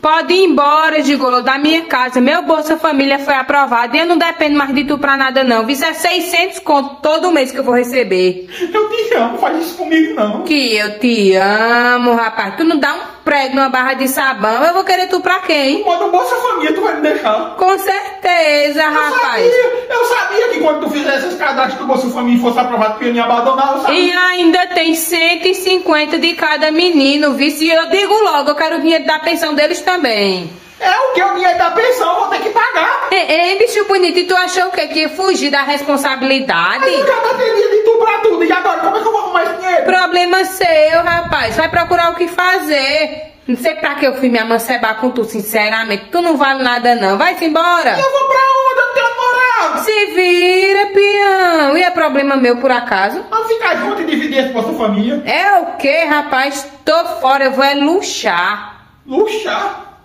Pode ir embora, Gigolo, da minha casa. Meu Bolsa Família foi aprovado e eu não dependo mais de tu pra nada, não. Isso é 600 conto todo mês que eu vou receber. Eu te amo, faz isso comigo não. Que eu te amo, rapaz. Tu não dá um prego numa barra de sabão. Eu vou querer tu pra quem? Manda o Bolsa Família, tu vai me deixar. Com certeza, Eu rapaz. sabia, eu sabia que quando tu fizesse esse cadastro do Bolsa Família e fosse aprovado, tu ia me abandonar, eu sabia. E ainda tem 150 de cada menino, vice. E eu digo logo, eu quero o dinheiro da pensão deles também. É o que o dinheiro da pensão, vou ter que pagar. Ei, ei, bicho bonito, e tu achou o quê? Que ia fugir da responsabilidade? Aí eu já dependia de tu pra tudo. E agora, como é que eu vou arrumar esse dinheiro? Problema seu, rapaz. Vai procurar o que fazer. Não sei pra que eu fui me amancebar com tu, sinceramente. Tu não vale nada, não. Vai-se embora. Eu vou pra onde? Eu não tenho namorado. Se vira, peão. E é problema meu, por acaso? Vamos ficar junto e dividir esse Bolsa Família. É o quê, rapaz? Tô fora, eu vou é luxar. Luxar.